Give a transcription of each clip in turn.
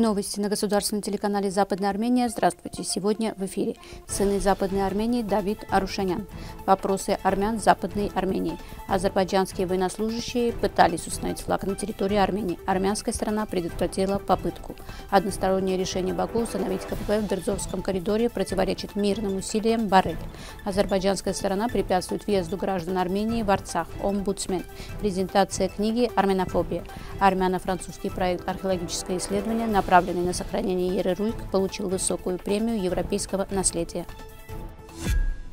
Новости на государственном телеканале «Западная Армения». Здравствуйте. Сегодня в эфире. Сыны Западной Армении Давид Арушанян. Вопросы армян Западной Армении. Азербайджанские военнослужащие пытались установить флаг на территории Армении. Армянская сторона предотвратила попытку. Одностороннее решение Баку установить КПП в Дерзовском коридоре противоречит мирным усилиям Барель. Азербайджанская сторона препятствует въезду граждан Армении в Арцах. Омбудсмен. Презентация книги «Арменофобия». Армяно-французский проект «Археологическое исследование» на направленный на сохранение Еры Руйк, получил высокую премию европейского наследия.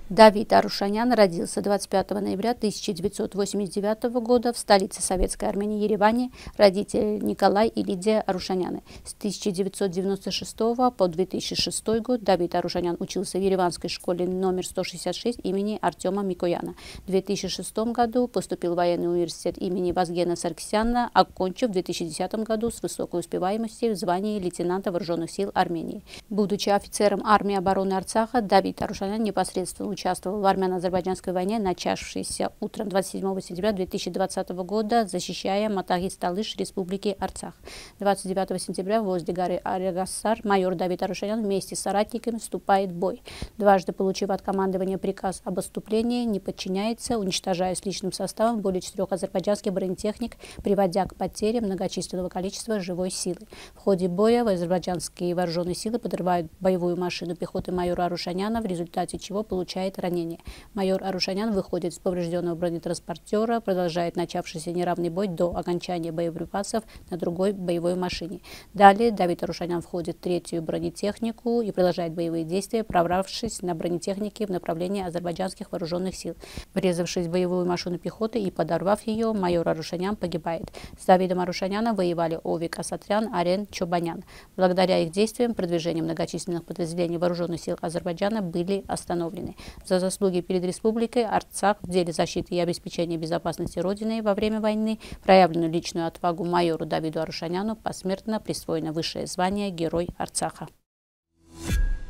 Давид Арушанян родился 25 ноября 1989 года в столице Советской Армении Ереване. Родители Николай и Лидия Арушаняны. С 1996 по 2006 год Давид Арушанян учился в Ереванской школе номер 166 имени Артема Микояна. В 2006 году поступил в военный университет имени Вазгена Саркисяна, окончив в 2010 году с высокой успеваемостью в звании лейтенанта Вооруженных сил Армении. Будучи офицером армии обороны Арцаха, Давид Арушанян непосредственно участвовал в армяно-азербайджанской войне, начавшейся утром 27 сентября 2020 года, защищая Матагис-Талыш Республики Арцах. 29 сентября возле горы Арегассар майор Давид Арушанян вместе с соратниками вступает в бой. Дважды получив от командования приказ об отступлении, не подчиняется, уничтожая с личным составом более четырех азербайджанских бронетехник, приводя к потере многочисленного количества живой силы. В ходе боя азербайджанские вооруженные силы подрывают боевую машину пехоты майора Арушаняна, в результате чего получает получает ранение. Майор Арушанян выходит с поврежденного бронетранспортера, продолжает начавшийся неравный бой до окончания боеприпасов на другой боевой машине. Далее Давид Арушанян входит в третью бронетехнику и продолжает боевые действия, прорвавшись на бронетехнике в направлении азербайджанских вооруженных сил. Врезавшись в боевую машину пехоты и подорвав ее, майор Арушанян погибает. С Давидом Арушаняном воевали Овик Асатрян, Арен Чобанян. Благодаря их действиям продвижение многочисленных подразделений вооруженных сил Азербайджана были остановлены за заслуги перед республикой Арцах в деле защиты и обеспечения безопасности Родины во время войны, проявленную личную отвагу майору Давиду Арушаняну посмертно присвоено высшее звание Герой Арцаха.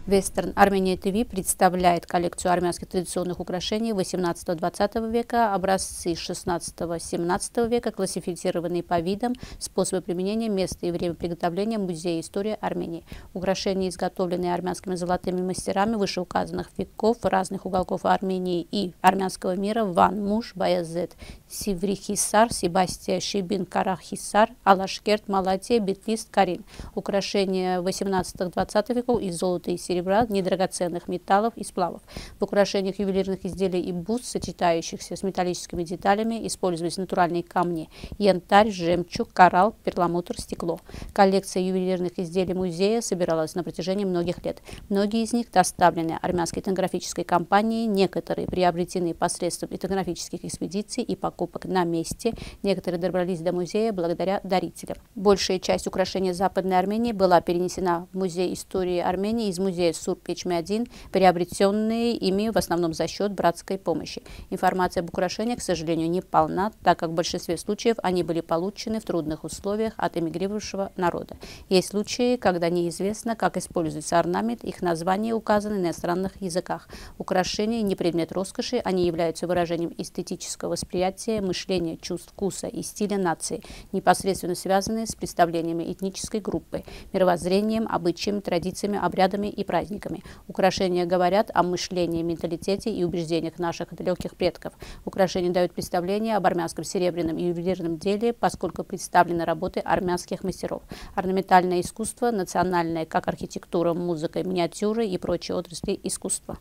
Вестерн Армения ТВ представляет коллекцию армянских традиционных украшений 18-20 века, образцы 16-17 века, классифицированные по видам, способы применения, место и время приготовления Музея истории Армении. Украшения, изготовленные армянскими золотыми мастерами вышеуказанных веков разных уголков Армении и армянского мира Ван Муш, Баязет, Сиврихисар, Себастия Шибин, Карахисар, Алашкерт, Малатия, Битлист, Карин. Украшения 18-20 веков из золота и серебра, недрагоценных металлов и сплавов. В украшениях ювелирных изделий и бус, сочетающихся с металлическими деталями, использовались натуральные камни – янтарь, жемчуг, коралл, перламутр, стекло. Коллекция ювелирных изделий музея собиралась на протяжении многих лет. Многие из них доставлены армянской этнографической компанией, некоторые приобретены посредством этнографических экспедиций и покупок на месте, некоторые добрались до музея благодаря дарителям. Большая часть украшений Западной Армении была перенесена в Музей истории Армении из музея Сурпечми-1, приобретенные ими в основном за счет братской помощи. Информация об украшениях, к сожалению, не полна, так как в большинстве случаев они были получены в трудных условиях от эмигрировавшего народа. Есть случаи, когда неизвестно, как используется орнамент, их названия указаны на иностранных языках. Украшения не предмет роскоши, они являются выражением эстетического восприятия, мышления, чувств, вкуса и стиля нации, непосредственно связанные с представлениями этнической группы, мировоззрением, обычаями, традициями, обрядами и праздниками. Украшения говорят о мышлении, менталитете и убеждениях наших далеких предков. Украшения дают представление об армянском серебряном и ювелирном деле, поскольку представлены работы армянских мастеров. Орнаментальное искусство, национальное, как архитектура, музыка, миниатюры и прочие отрасли искусства.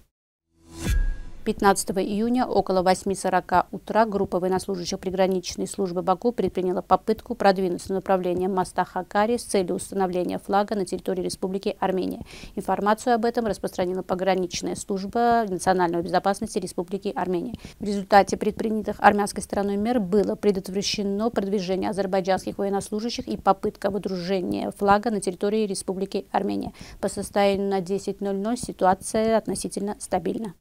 15 июня около 8.40 утра группа военнослужащих приграничной службы Баку предприняла попытку продвинуться в направлении моста Хакари с целью установления флага на территории Республики Армения. Информацию об этом распространила пограничная служба национальной безопасности Республики Армения. В результате предпринятых армянской стороной мер было предотвращено продвижение азербайджанских военнослужащих и попытка выдружения флага на территории Республики Армения. По состоянию на 10.00 ситуация относительно стабильна.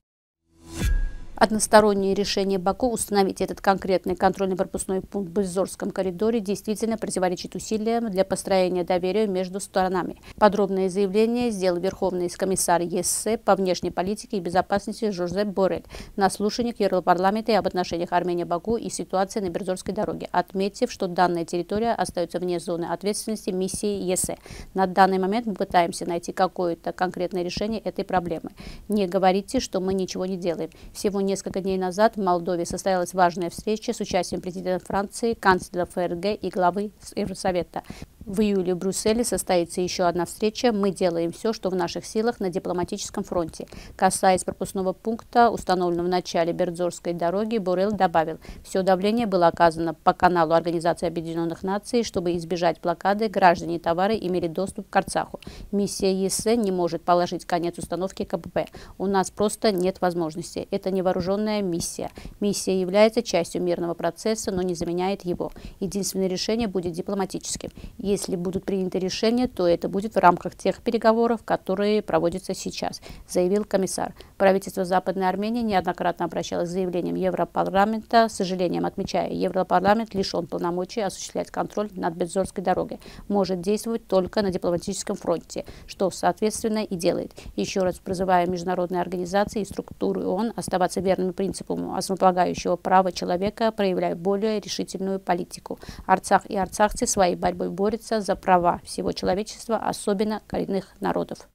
Одностороннее решение Баку установить этот конкретный контрольно-пропускной пункт в Бельзорском коридоре действительно противоречит усилиям для построения доверия между сторонами. Подробное заявление сделал Верховный комиссар ЕСС по внешней политике и безопасности Жозеп Борель на слушаниях Европарламента об отношениях Армении-Баку и ситуации на Берзорской дороге, отметив, что данная территория остается вне зоны ответственности миссии ЕСЭ. На данный момент мы пытаемся найти какое-то конкретное решение этой проблемы. Не говорите, что мы ничего не делаем. Всего несколько дней назад в Молдове состоялась важная встреча с участием президента Франции, канцлера ФРГ и главы Евросовета. В июле в Брюсселе состоится еще одна встреча. Мы делаем все, что в наших силах на дипломатическом фронте. Касаясь пропускного пункта, установленного в начале Бердзорской дороги, Бурел добавил, все давление было оказано по каналу Организации Объединенных Наций, чтобы избежать блокады, граждане и товары имели доступ к Арцаху. Миссия ЕСЭ не может положить конец установке КПП. У нас просто нет возможности. Это невооруженная миссия. Миссия является частью мирного процесса, но не заменяет его. Единственное решение будет дипломатическим. Если будут приняты решения, то это будет в рамках тех переговоров, которые проводятся сейчас, заявил комиссар. Правительство Западной Армении неоднократно обращалось с заявлением Европарламента, с сожалением отмечая, Европарламент лишен полномочий осуществлять контроль над Бедзорской дорогой, может действовать только на дипломатическом фронте, что, соответственно, и делает. Еще раз призываю международные организации и структуры ООН оставаться верными принципам основополагающего права человека, проявляя более решительную политику. Арцах и арцахцы своей борьбой борются за права всего человечества, особенно коренных народов.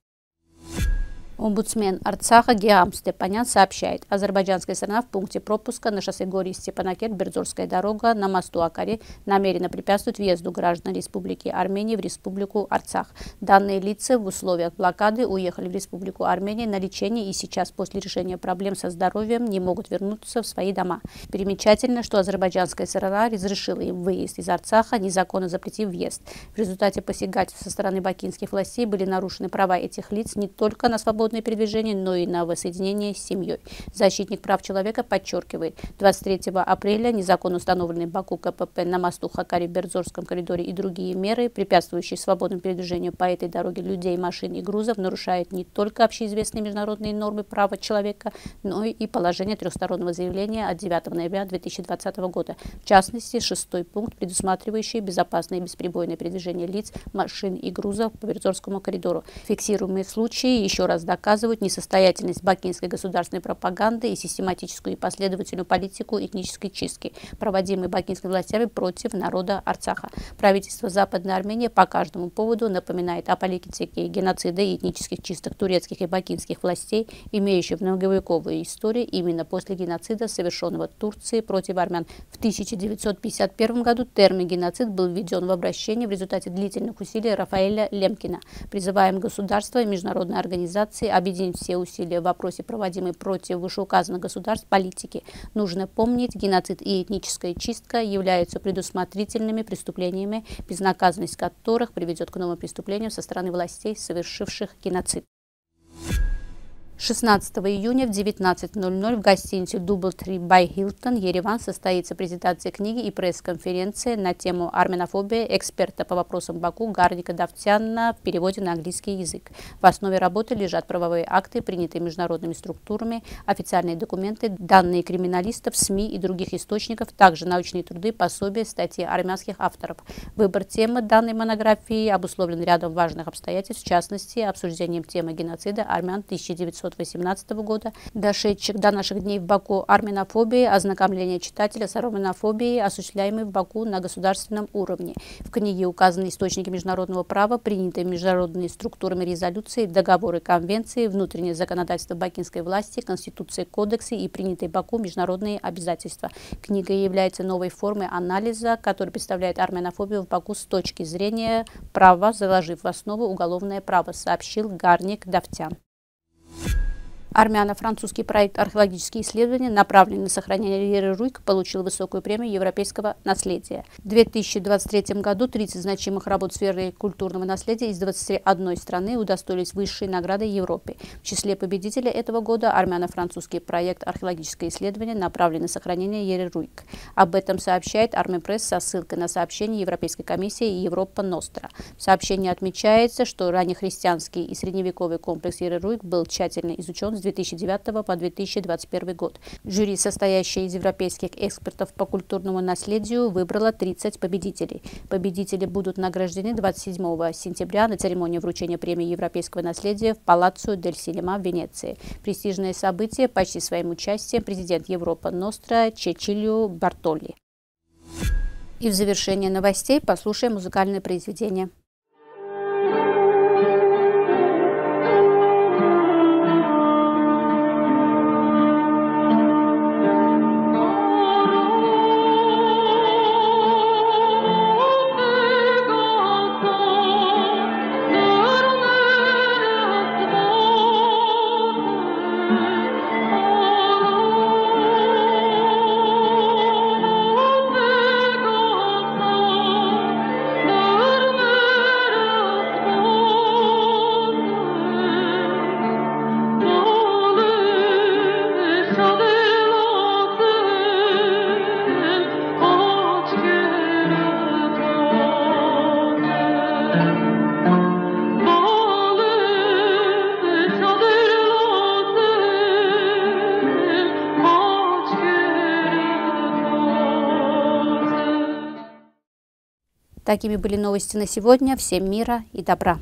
Омбудсмен Арцаха Геам Степанян сообщает, азербайджанская страна в пункте пропуска на шоссе Гори Степанакерт Бердзорская дорога на мосту Акаре намеренно препятствует въезду граждан Республики Армении в Республику Арцах. Данные лица в условиях блокады уехали в Республику Армения на лечение и сейчас после решения проблем со здоровьем не могут вернуться в свои дома. Примечательно, что азербайджанская сторона разрешила им выезд из Арцаха, незаконно запретив въезд. В результате посягательств со стороны бакинских властей были нарушены права этих лиц не только на свободу свободное передвижение, но и на воссоединение с семьей. Защитник прав человека подчеркивает, 23 апреля незаконно установленный Баку КПП на мосту Хакари-Бердзорском коридоре и другие меры, препятствующие свободному передвижению по этой дороге людей, машин и грузов, нарушают не только общеизвестные международные нормы права человека, но и положение трехстороннего заявления от 9 ноября 2020 года. В частности, шестой пункт, предусматривающий безопасное и бесперебойное передвижение лиц, машин и грузов по Бердзорскому коридору. Фиксируемые случаи еще раз доказывают, доказывают несостоятельность бакинской государственной пропаганды и систематическую и последовательную политику этнической чистки, проводимой бакинскими властями против народа Арцаха. Правительство Западной Армении по каждому поводу напоминает о политике геноцида и этнических чисток турецких и бакинских властей, имеющих многовековую историю именно после геноцида, совершенного Турцией против армян. В 1951 году термин «геноцид» был введен в обращение в результате длительных усилий Рафаэля Лемкина. Призываем государства и международные организации объединить все усилия в вопросе, проводимой против вышеуказанных государств политики. Нужно помнить, геноцид и этническая чистка являются предусмотрительными преступлениями, безнаказанность которых приведет к новым преступлениям со стороны властей, совершивших геноцид. 16 июня в 19.00 в гостинице Doubletree by Hilton Ереван состоится презентация книги и пресс-конференция на тему арменофобия эксперта по вопросам Баку Гарника Давтяна в переводе на английский язык. В основе работы лежат правовые акты, принятые международными структурами, официальные документы, данные криминалистов, СМИ и других источников, также научные труды, пособия, статьи армянских авторов. Выбор темы данной монографии обусловлен рядом важных обстоятельств, в частности, обсуждением темы геноцида армян 1900 1918 года, дошедших до наших дней в Баку армянофобии, ознакомление читателя с армянофобией, осуществляемой в Баку на государственном уровне. В книге указаны источники международного права, принятые международными структурами резолюции, договоры, конвенции, внутреннее законодательство бакинской власти, конституции, кодексы и принятые в Баку международные обязательства. Книга является новой формой анализа, который представляет армянофобию в Баку с точки зрения права, заложив в основу уголовное право, сообщил Гарник Давтян. Армяно-французский проект «Археологические исследования», направленный на сохранение Леры Руйк, получил высокую премию европейского наследия. В 2023 году 30 значимых работ в сфере культурного наследия из 21 страны удостоились высшей награды Европы. В числе победителей этого года армяно-французский проект «Археологическое исследование», направленный на сохранение Еры Руйк. Об этом сообщает Армипресс со ссылкой на сообщение Европейской комиссии и Европа Ностра. В сообщении отмечается, что раннехристианский и средневековый комплекс Еры Руйк был тщательно изучен с 2009 по 2021 год. Жюри, состоящее из европейских экспертов по культурному наследию, выбрало 30 победителей. Победители будут награждены 27 сентября на церемонии вручения премии европейского наследия в Палаццо дель Синема в Венеции. Престижное событие почти своим участием президент Европа Ностра Чечилио Бартолли. И в завершение новостей послушаем музыкальное произведение. Такими были новости на сегодня. Всем мира и добра.